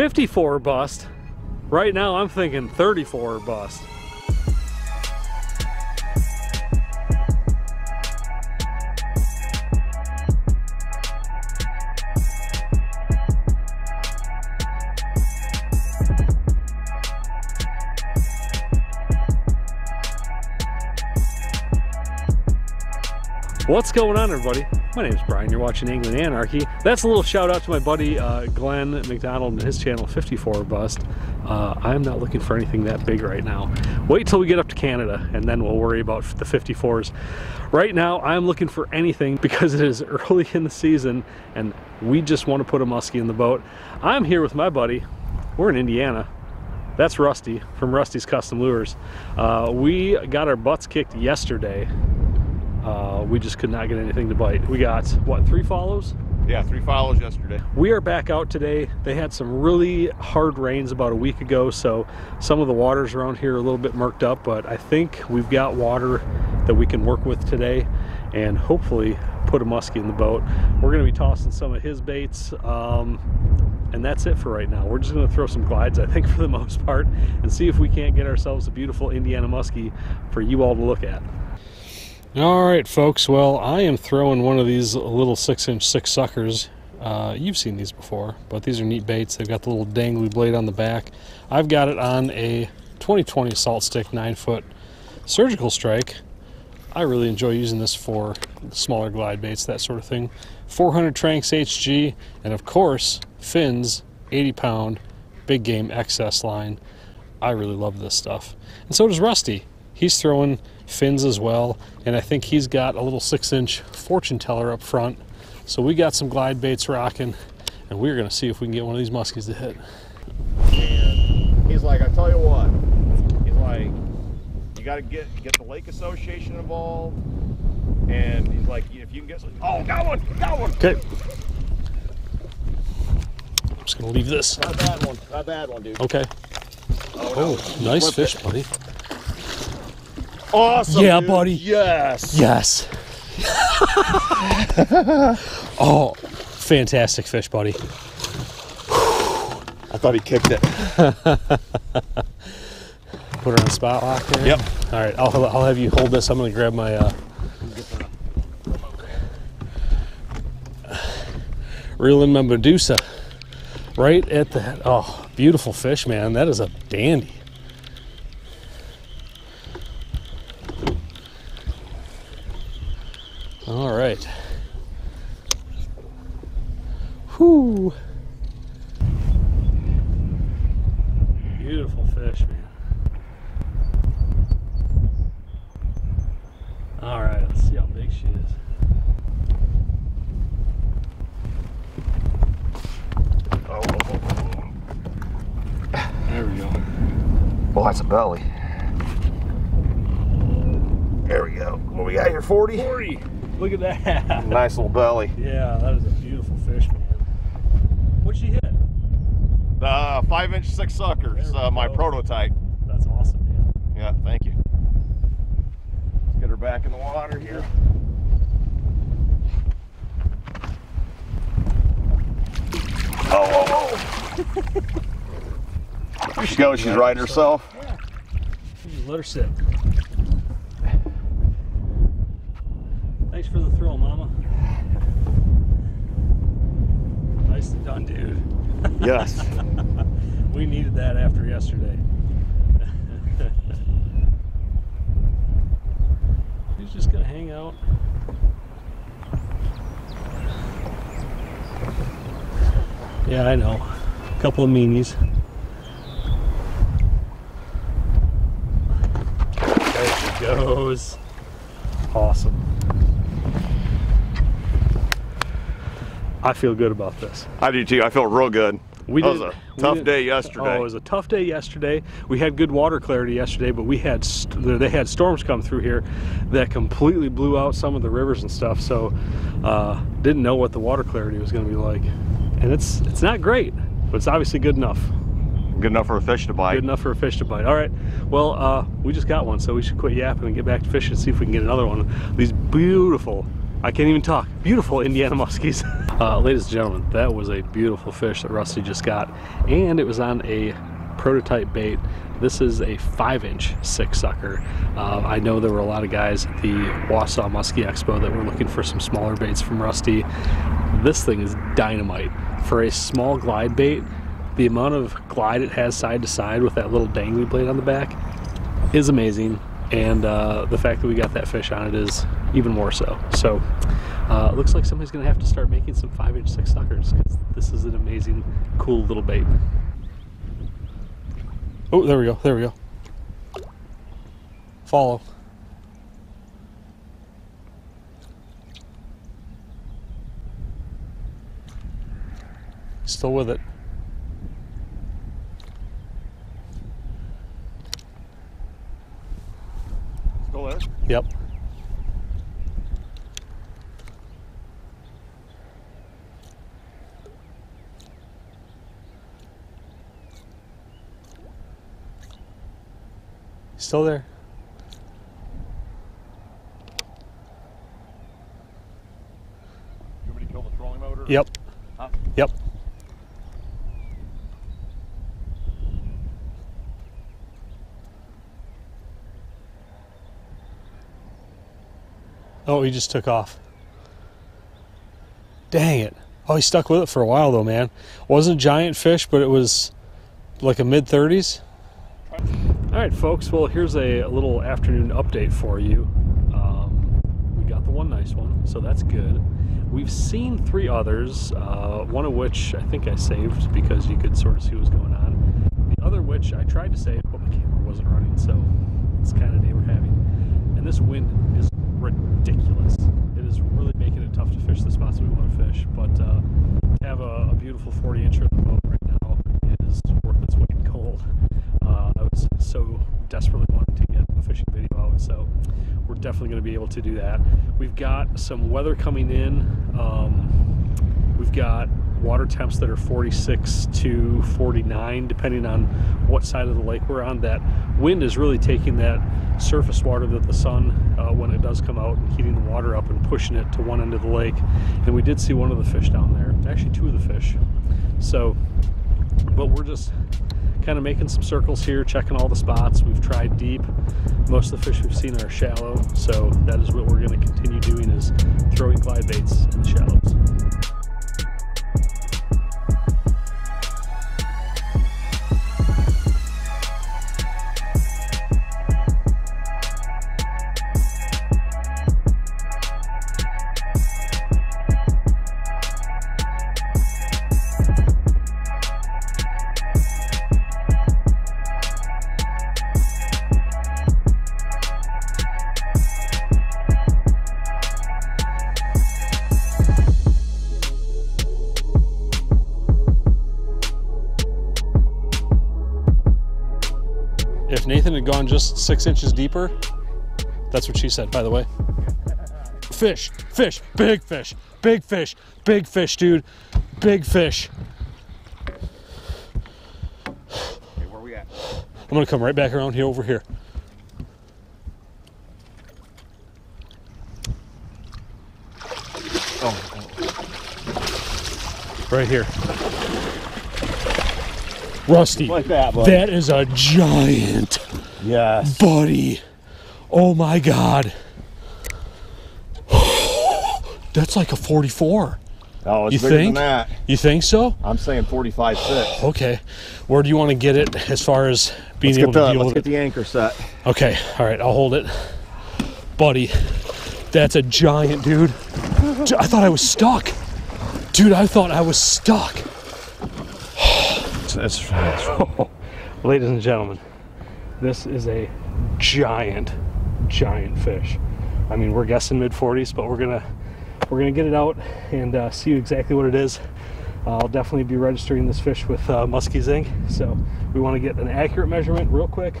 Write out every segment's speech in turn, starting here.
54 bust. Right now I'm thinking 34 bust. What's going on everybody? My name is Brian, you're watching Angling Anarchy. That's a little shout out to my buddy uh, Glenn McDonald and his channel 54 Bust. Uh, I'm not looking for anything that big right now. Wait till we get up to Canada and then we'll worry about the 54s. Right now I'm looking for anything because it is early in the season and we just want to put a muskie in the boat. I'm here with my buddy. We're in Indiana. That's Rusty from Rusty's Custom Lures. Uh, we got our butts kicked yesterday uh, we just could not get anything to bite. We got, what, three follows? Yeah, three follows yesterday. We are back out today. They had some really hard rains about a week ago, so some of the waters around here are a little bit murked up, but I think we've got water that we can work with today and hopefully put a muskie in the boat. We're gonna be tossing some of his baits, um, and that's it for right now. We're just gonna throw some glides, I think, for the most part, and see if we can't get ourselves a beautiful Indiana muskie for you all to look at. All right, folks. Well, I am throwing one of these little six inch Sick Suckers. Uh, you've seen these before, but these are neat baits. They've got the little dangly blade on the back. I've got it on a 2020 salt stick nine foot surgical strike. I really enjoy using this for smaller glide baits, that sort of thing. 400 Tranx HG, and of course, FINS 80 pound, big game excess line. I really love this stuff. And so does Rusty. He's throwing FINS as well. And I think he's got a little six inch fortune teller up front. So we got some glide baits rocking and we're gonna see if we can get one of these muskies to hit. And he's like, I tell you what, he's like, you gotta get get the lake association involved. And he's like, if you can get some, oh, got one, got one. Okay. I'm just gonna leave this. Not a bad one, not a bad one, dude. Okay. Oh, Oh, nice fish, it. buddy. Awesome. Yeah, dude. buddy. Yes. Yes. oh, fantastic fish, buddy. I thought he kicked it. Put her on spot lock there. Yep. All right, I'll, I'll have you hold this. I'm gonna grab my uh, reel in my Medusa right at the oh beautiful fish, man. That is a dandy. All right. Whoo. Beautiful fish, man. All right, let's see how big she is. Oh, oh, oh, oh. There we go. Well, that's a belly. There we go. What we got here? 40? 40. Look at that. Nice little belly. Yeah, that is a beautiful fish, man. What'd she hit? Uh, five inch Sick Sucker. It's uh, my prototype. That's awesome, man. Yeah, thank you. Let's get her back in the water here. Oh, oh, oh. There she goes. She's riding herself. Let her sit. Thanks for the thrill, Mama. Nicely done, dude. Yes. We needed that after yesterday. He's just gonna hang out. Yeah, I know. A couple of meanies. There she goes. Awesome. I feel good about this. I do too. I feel real good. We that did- was a tough did- day yesterday. Oh, it was a tough day yesterday. We had good water clarity yesterday, but we had st- they had storms come through here that completely blew out some of the rivers and stuff. So uh, didn't know what the water clarity was going to be like, and it's it's not great, but it's obviously good enough. Good enough for a fish to bite. Good enough for a fish to bite. All right. Well, uh, we just got one, so we should quit yapping and get back to fishing and see if we can get another one. These beautiful, I can't even talk, beautiful Indiana muskies. Uh, ladies and gentlemen, that was a beautiful fish that Rusty just got, and it was on a prototype bait. This is a five inch Sick Sucker. Uh, I know there were a lot of guys at the Wausau Muskie Expo that were looking for some smaller baits from Rusty. This thing is dynamite. For a small glide bait, the amount of glide it has side to side with that little dangly blade on the back is amazing. And uh, the fact that we got that fish on it is even more so. So uh, looks like somebody's gonna have to start making some five inch Sick Suckers because this is an amazing, cool little bait. Oh, there we go, there we go. Follow. Still with it. There? Eh? Yep. Still there. You want me to kill the trolling motor? Yep. Huh? Yep. Oh, he just took off. Dang it. Oh, he stuck with it for a while though, man. Wasn't a giant fish, but it was like a mid 30s. All right, folks. Well, here's a, a little afternoon update for you. Um, we got the one nice one, so that's good. We've seen three others, uh, one of which I think I saved because you could sort of see what was going on. The other which I tried to save, but my camera wasn't running, so it's kind of day we're having. And this wind is ridiculous. It is really making it tough to fish the spots we want to fish. But uh, to have a, a beautiful 40 incher in the boat right now is worth its weight in gold. Uh, I was so desperately wanting to get a fishing video out, so we're definitely going to be able to do that. We've got some weather coming in. Um, we've got water temps that are 46 to 49, depending on what side of the lake we're on. That wind is really taking that surface water that the sun, uh, when it does come out, and heating the water up and pushing it to one end of the lake. And we did see one of the fish down there, actually two of the fish. So, but we're just kind of making some circles here, checking all the spots. We've tried deep. Most of the fish we've seen are shallow, so that is what we're going to continue doing is throwing glide baits in the shallows. If Nathan had gone just six inches deeper, that's what she said, by the way. Fish, fish, big fish, big fish, big fish, dude, big fish. Okay, where we at? I'm gonna come right back around here over here. Oh, Right here. Rusty. like that, bud. That is a giant, Yes. buddy. Oh my god. That's like a 44. Oh, it's You bigger think? than that. You think so? I'm saying 45 6. Okay. Where do you want to get it as far as being Let's able to the, deal let's with get it? the anchor set. Okay. All right. I'll hold it. Buddy, that's a giant, dude. I thought I was stuck. Dude, I thought I was stuck. That's, that's Ladies and gentlemen, this is a giant, giant fish. I mean, we're guessing mid 40s, but we're gonna we're gonna get it out and uh, see exactly what it is. I'll definitely be registering this fish with uh, Muskies Inc. So we want to get an accurate measurement real quick,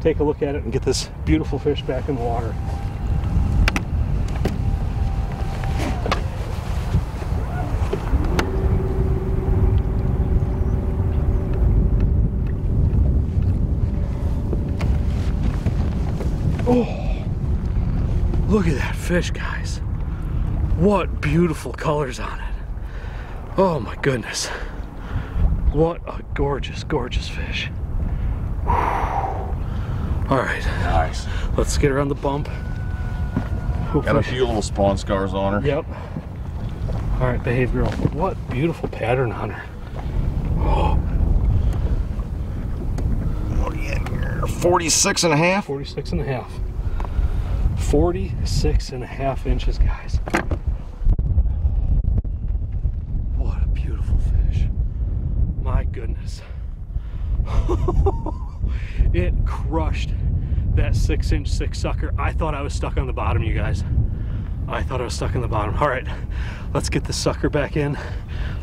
take a look at it, and get this beautiful fish back in the water. Look at that fish, guys. What beautiful colors on it. Oh my goodness. What a gorgeous, gorgeous fish. All right, Nice. let's get around the bump. Got a few little spawn scars on her. Yep. All right, behave girl. What beautiful pattern on her. Oh, oh What are you in here? 46 and a half? 46 and a half. 46 and a half inches, guys. What a beautiful fish. My goodness. it crushed that six inch Sick Sucker. I thought I was stuck on the bottom, you guys. I thought I was stuck on the bottom. All right, let's get the sucker back in.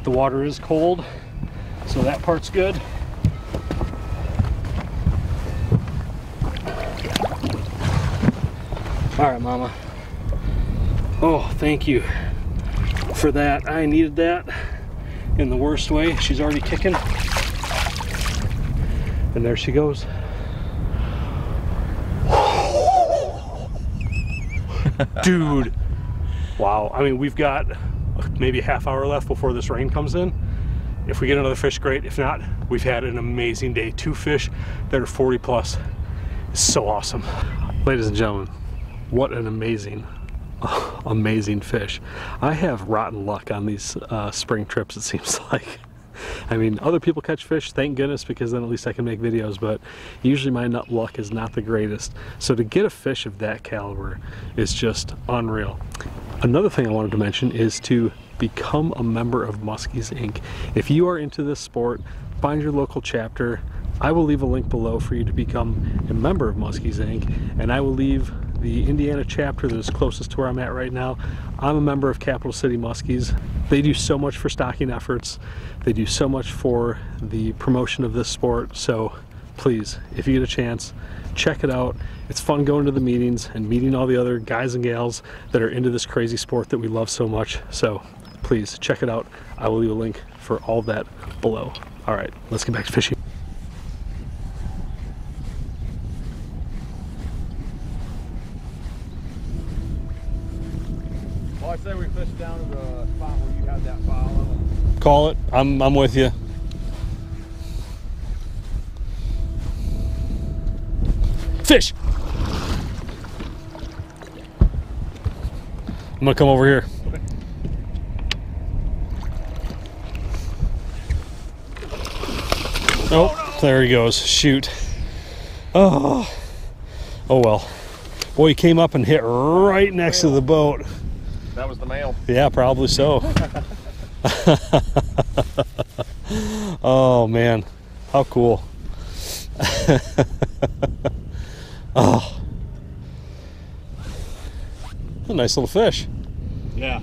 The water is cold, so that part's good. All right, Mama. Oh, thank you for that. I needed that in the worst way. She's already kicking. And there she goes. Dude. Wow. I mean, we've got maybe a half hour left before this rain comes in. If we get another fish, great. If not, we've had an amazing day. Two fish that are 40 plus. It's so awesome. Ladies and gentlemen, what an amazing amazing fish. I have rotten luck on these uh, spring trips it seems like. I mean other people catch fish thank goodness because then at least i can make videos but usually my nut luck is not the greatest. So to get a fish of that caliber is just unreal. Another thing i wanted to mention is to become a member of muskies inc. If you are into this sport find your local chapter. I will leave a link below for you to become a member of Muskies Inc. and I will leave the Indiana chapter that is closest to where I'm at right now. I'm a member of Capital City Muskies. They do so much for stocking efforts. They do so much for the promotion of this sport. So please, if you get a chance, check it out. It's fun going to the meetings and meeting all the other guys and gals that are into this crazy sport that we love so much. So please check it out. I will leave a link for all that below. All right, let's get back to fishing. Well, I say we fish down to the spot where you had that. Call it. I'm I'm with you. Fish. I'm gonna come over here. Oh, there he goes. Shoot. Oh. Oh well. Boy, he came up and hit right next to the boat. That was the male. Yeah, probably so. oh man, how cool. oh. A nice little fish. Yeah.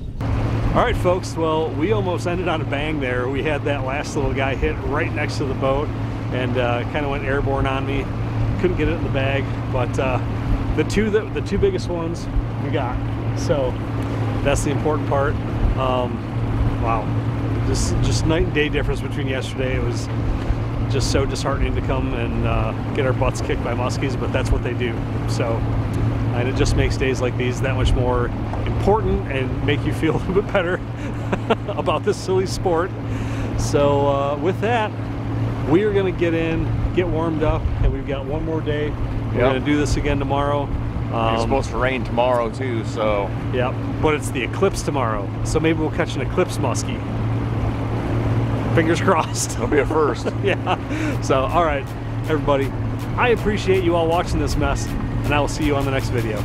All right, folks. Well, we almost ended on a bang there. We had that last little guy hit right next to the boat and uh, kind of went airborne on me. Couldn't get it in the bag, but uh, the two that the two biggest ones we got. So that's the important part. Um, wow, just just night and day difference between yesterday. It was just so disheartening to come and uh, get our butts kicked by muskies, but that's what they do. So, and it just makes days like these that much more important and make you feel a little bit better about this silly sport. So, uh, with that, we are going to get in, get warmed up, and we've got one more day. We're Yep. going to do this again tomorrow. It's Um, supposed to rain tomorrow too, so Yep, but it's the eclipse tomorrow, so maybe we'll catch an eclipse muskie. Fingers crossed. it'll be a first. yeah. So, all right, everybody, I appreciate you all watching this mess, and I will see you on the next video.